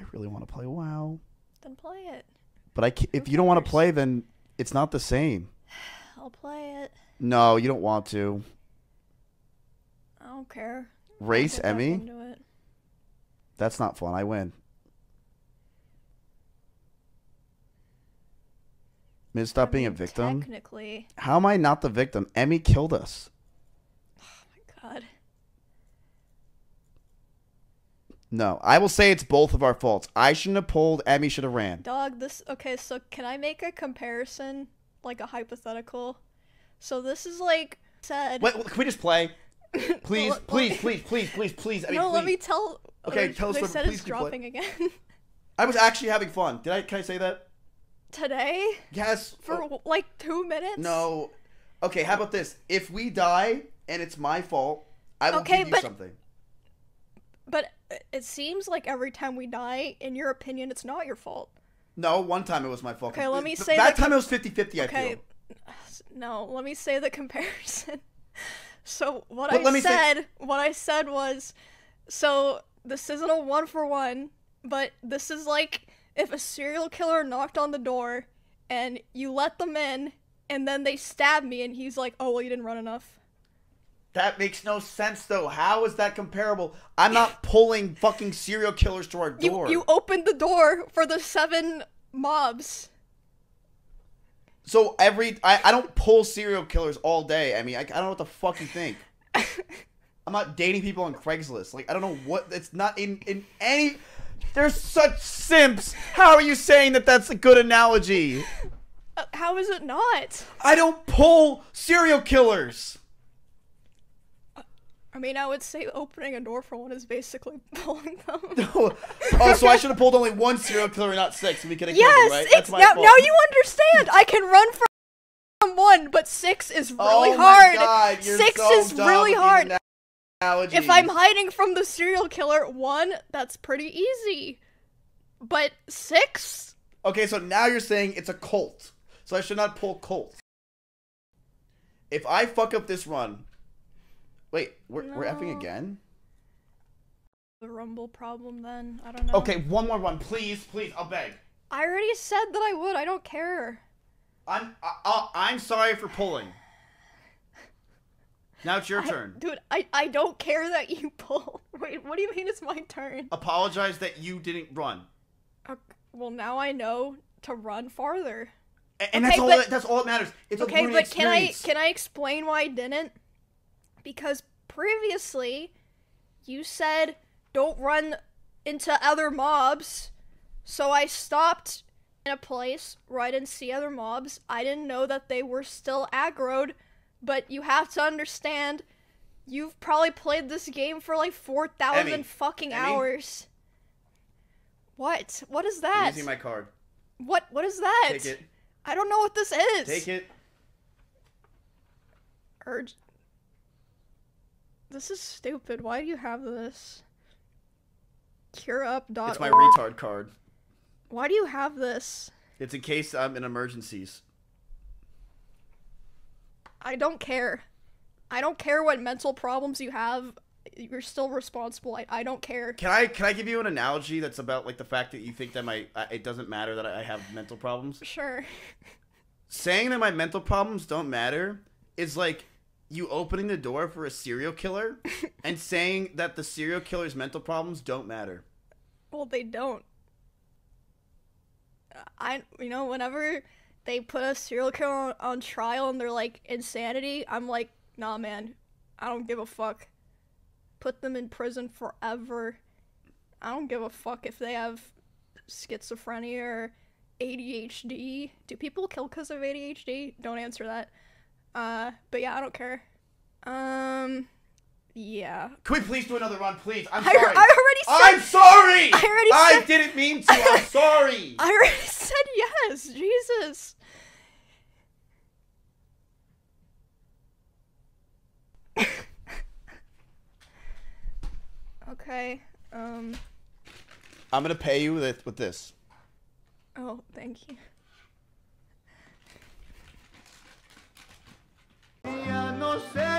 I really want to play WoW, Then play it. but I if you don't want to play, then it's not the same. I'll play it. No, you don't want to. I don't care. Race Emmy. That's not fun. I win. Miz, stop I being a victim. Technically. How am I not the victim? Emmy killed us. Oh my god. No, I will say it's both of our faults. I shouldn't have pulled. Emmy should have ran. Dog, this. Okay, so can I make a comparison? Like a hypothetical? So this is like said. Wait, can we just play? Please, Let- please, please, please, please, please. I mean, no, let me tell. Okay, they- tell us They what- said please it's keep play- dropping again. I was actually having fun. Did I? Can I say that? Today? Yes. For Oh, like two minutes? no. Okay. How about this? If we die and it's my fault, I will Okay, give you but- something. But it seems like every time we die, in your opinion, it's not your fault. No, one time it was my fault. Okay, let me say that the- time it was 50-50, I Okay. feel. No, let me say the comparison. So what I me say- said, what I said was, so this isn't a one for one, but this is like if a serial killer knocked on the door and you let them in, and then they stab me, and he's like, "Oh well, you didn't run enough." That makes no sense though. How is that comparable? I'm not pulling fucking serial killers to our door. you opened the door for the seven mobs. So every I, I don't pull serial killers all day. I mean, I, I don't know what the fuck you think. I'm not dating people on Craigslist. Like I don't know what it's not in in any. They're such simps. How are you saying that that's a good analogy? Uh, how is it not? I don't pull serial killers. I mean, I would say opening a door for one is basically pulling them. oh, so I should have pulled only one serial killer, not six, we could have Yes, killed right? it's That's my now, fault. now you understand. I can run from one, but six is really oh hard. My God, you're six so is dumb really hard. analogies. If I'm hiding from the serial killer, one, that's pretty easy. But six? Okay, so now you're saying it's a cult. So I should not pull cult. If I fuck up this run. Wait, we're, we're effing again? The rumble problem then? I don't know. Okay, one more run, please, please, I'll beg. I already said that I would. I don't care. I'm I, I'm sorry for pulling. Now it's your I- turn. dude, I, I don't care that you pull. Wait, what do you mean it's my turn? Apologize that you didn't run. Ok, well, now I know to run farther. A- And, that's all but- that, that's all that matters. It's a Okay, but can I can I explain why I didn't? Because previously you said don't run into other mobs. So I stopped in a place where I didn't see other mobs. I didn't know that they were still aggroed, but you have to understand you've probably played this game for like 4,000 Emmy, fucking Emmy? hours. What? What is I'm that? using my card. What what is that? Take it. I don't know what this is. Take it. Urge. This is stupid. Why do you have this? CureUp.org. It's my retard card. Why do you have this? It's in case I'm in emergencies. I don't care. I don't care what mental problems you have. You're still responsible. I, I don't care. Can I can I give you an analogy that's about like the fact that you think that my uh, it doesn't matter that I have mental problems? Sure. Saying that my mental problems don't matter is like you opening the door for a serial killer and saying that the serial killer's mental problems don't matter. Well, they don't. Uh, I, you know, whenever they put a serial killer on, on trial and they're like insanity, I'm like, nah, man, I don't give a fuck. Put them in prison forever. I don't give a fuck if they have schizophrenia or ADHD. Do people kill because of ADHD? Don't answer that. Uh, but yeah, I don't care. Um, yeah. Can we please do another run, please? I'm I, sorry. I already said. I'm sorry. I already I said- didn't mean to. I'm sorry. I already said yes. Jesus. okay. Um. I'm gonna pay you with with this. Oh, thank you. Decir